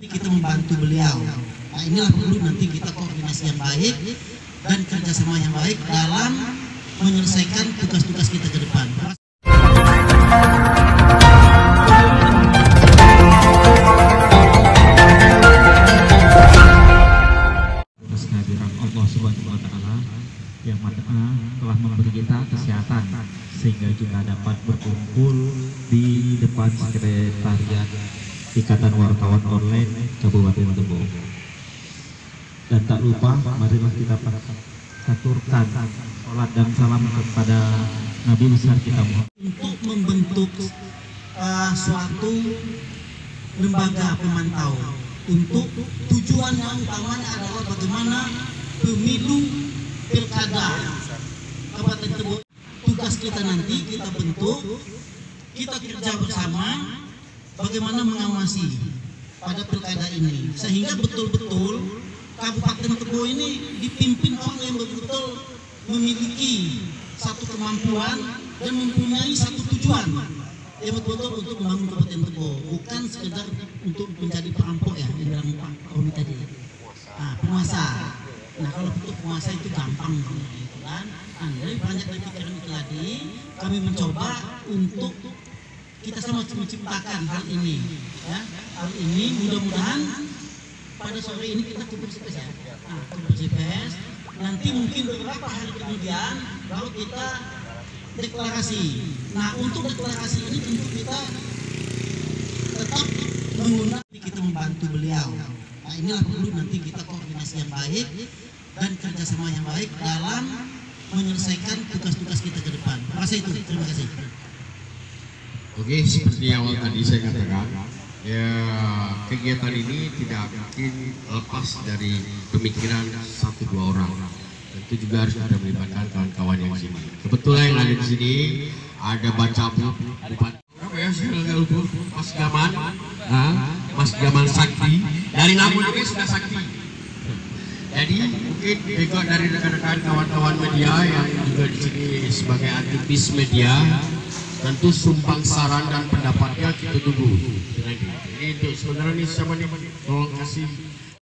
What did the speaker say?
kita membantu beliau. Nah, inilah perlu nanti kita koordinasi yang baik dan kerjasama yang baik dalam menyelesaikan tugas-tugas kita ke depan. Allah Subhanahu wa taala yang telah memberi kita kesehatan sehingga kita dapat berkumpul di depan sekretariat Ikatan Wartawan Online Kabupaten Tebo. Dan tak lupa marilah kita aturkan salat dan salam kepada Nabi besar kita Muhammad. Untuk membentuk uh, suatu lembaga pemantau untuk tujuan yang utamanya adalah bagaimana pemilu pilkada Kabupaten Tebo tugas kita nanti kita bentuk kita kerja bersama bagaimana mengawasi pada pilkada ini sehingga betul-betul Kabupaten Tebo ini dipimpin orang yang betul-betul memiliki satu kemampuan dan mempunyai satu tujuan yang betul-betul untuk membangun Kabupaten Tebo bukan sekedar untuk menjadi perampok ya yang bilang Pak Romi tadi. Nah, penguasa. Nah kalau untuk penguasa itu gampang gitu kan. Nah, banyak dari pikiran itu tadi kami mencoba untuk kita sama menciptakan hal ini ya hal ini mudah-mudahan pada sore ini kita kumpul CPS ya nah, CPS nanti mungkin beberapa hari kemudian baru kita deklarasi. Nah untuk deklarasi ini tentu kita tetap menggunakan kita membantu beliau. Nah inilah perlu nanti kita koordinasi yang baik dan kerjasama yang baik dalam menyelesaikan tugas-tugas kita ke depan. Terima kasih itu. Terima kasih. Oke, seperti yang awal tadi saya katakan, ya kegiatan ini tidak mungkin lepas dari pemikiran satu dua orang. Tentu juga harus ada melibatkan kawan-kawan yang sini. Kebetulan yang ada di sini ada baca Bupati ya Mas Gaman, Mas Gaman Sakti dari Lampung juga sudah Sakti. Jadi mungkin juga dari rekan-rekan kawan-kawan media yang juga di sini sebagai aktivis media tentu sumbang saran dan pendapatnya kita tunggu. Jadi untuk saudara ini siapa nih? Tolong kasih